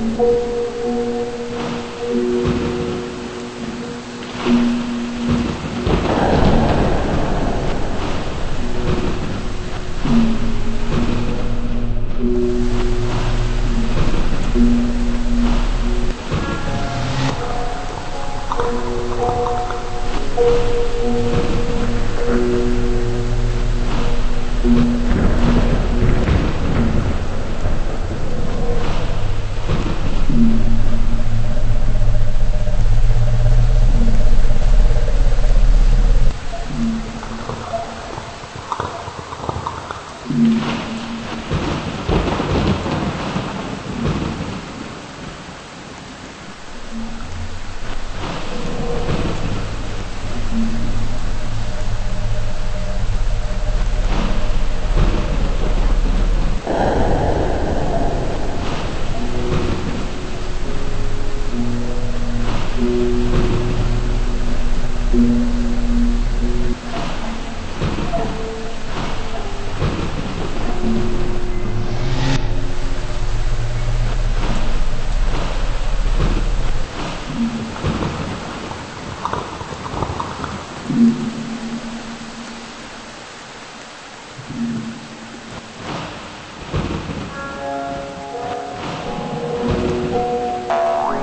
Música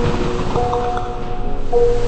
Thank you.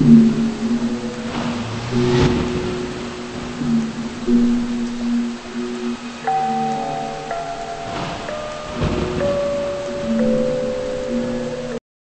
Mm-hmm.